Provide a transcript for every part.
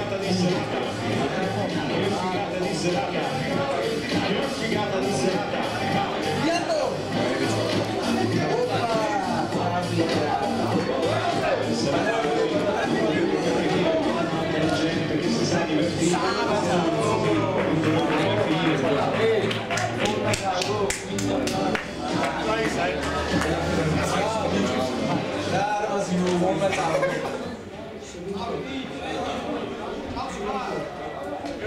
serata di di serata.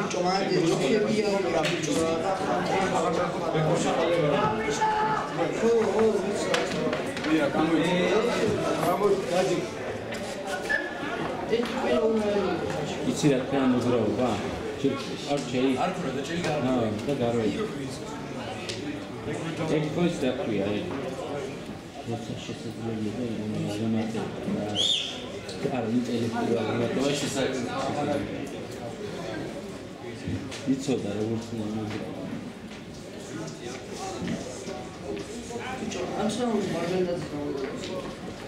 ბიჭო მაგე ჯოქებია რა ბიჭო რა ხო ხო ია გამოიწვია გადი ეს ყველა უნდა იცი რა თქვენ მოძრაობა არ ჩეი არ ქრა და ჭელი ა და გარვე ეგ ფოს და ქვია ეგ როცა შესაძლებელია და იმ ზემატე და არ ინტელექტუალური აღმატება შესაძლებელი იცოდა როგორც მოძრაობა ბიჭო ამ სამო მარგალდას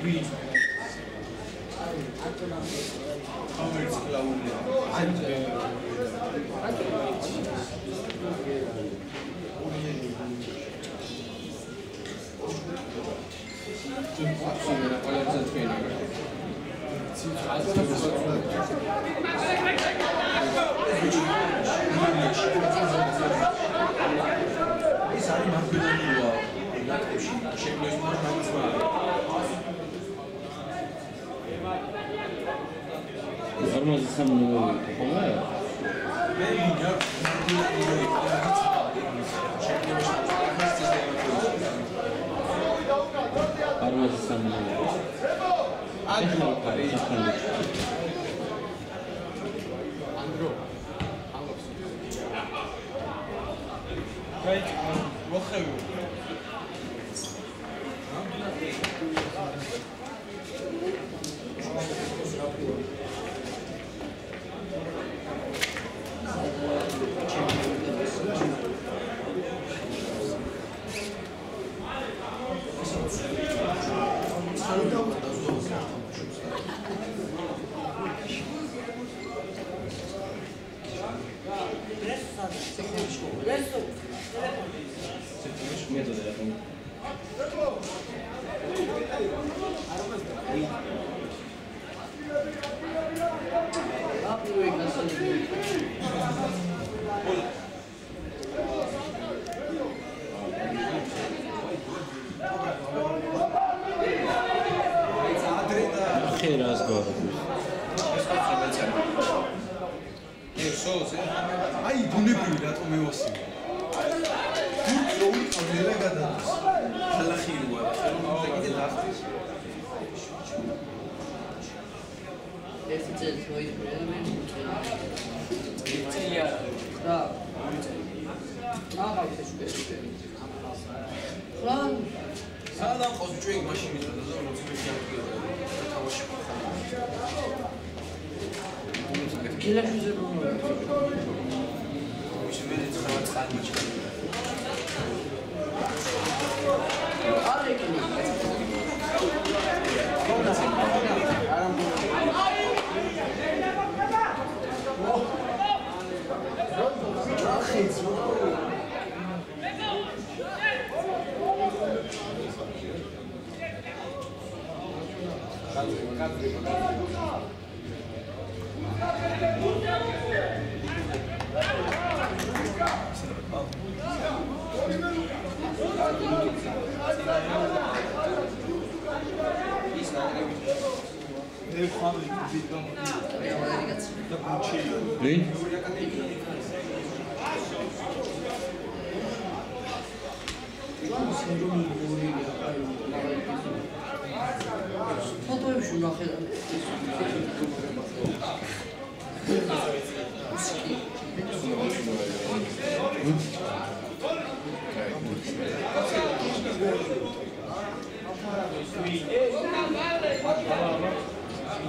ვინ ამერიც კლაუნია სიმენა ყველაზე თქვენი ეს არის მარგალდია ნაკრებში შექმნის მარგალდია ორმოზე სამი ნომერი ხომა მე ვინდა ორმოზე სამი ნომერი ანდრო არის რაი მოხევი Você tem medo dela. Né? აი ბუნებრივი რატომ მევასი თუ რომ ყველა გადადის. ხალხიუა და კიდე დახტის ერთი წელი მოიწვია წილია და აა ეს ეს რა? სადამ ყოს ჭუი მაშინ მიწოდა და რომ ცოტა შეგვიძლია თამაში გილაშუზე რომ შეიძლება ცხრა წყალი ჩა არეკინი მე ხვალ ვიდო და ბუჩი ვინ Oui Oui.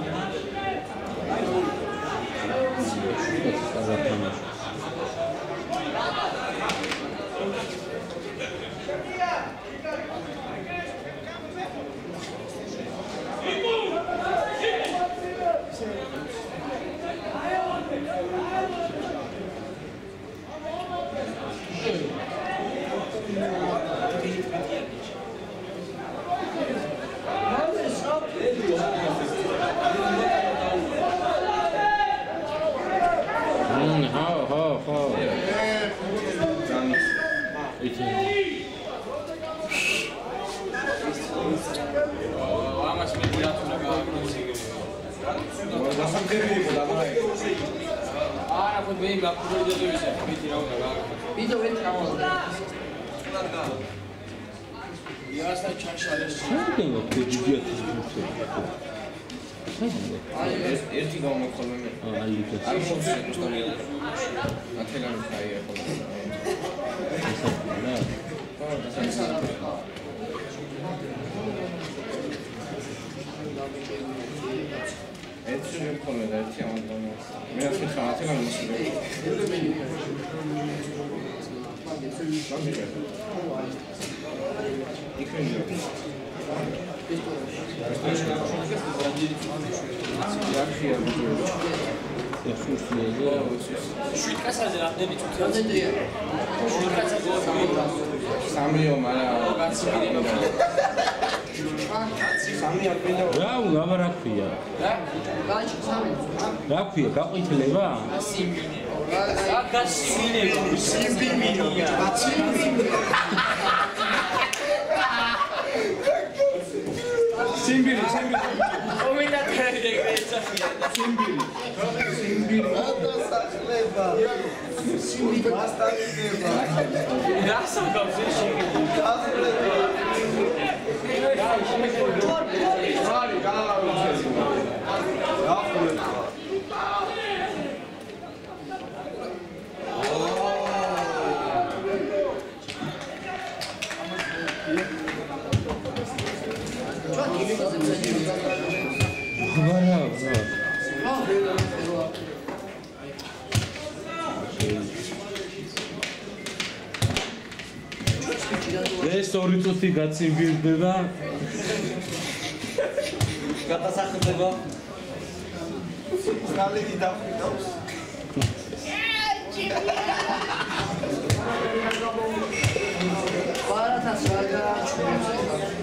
Yeah. მე გაფრთხილდა და ისე, მეტი რა უნდა გააკეთე. ვიდეო ვერ ჩამოვიდა იასა ჩაშალეს. საერთოდ გიჯიათის ფუნქცია. ეს ერთი გამოგხოლმე მე. აი ეს არ მოხსენ უბრალოდ. ათელანი ხაია ხოლმე. ესაა. ერთი მქონე და ერთი ამან მე ასე ხა ათელანი მოსული. ეხუშიაზე. შვიდკაცაზე რამდენი კონცენტრია შვიდკაცაზე გოლა. სამიო მარა გაცილება. სამი აპრილო რა უნდა რა ქვია? რა? რა ქვია? გაყვითლება? სიმბინე. რა გასიმბინე? სიმბინია. სიმბირი სიმბირი კომენტატორი ეგრეცა. დასახლება სიმბი დასახლება რა სამგავს ეს შეგედი? არი არა არა ეს ორი წუთი გაციმბირდება გადასახლდება სტალინი დაფრინავს ბარათას რა გააჩნია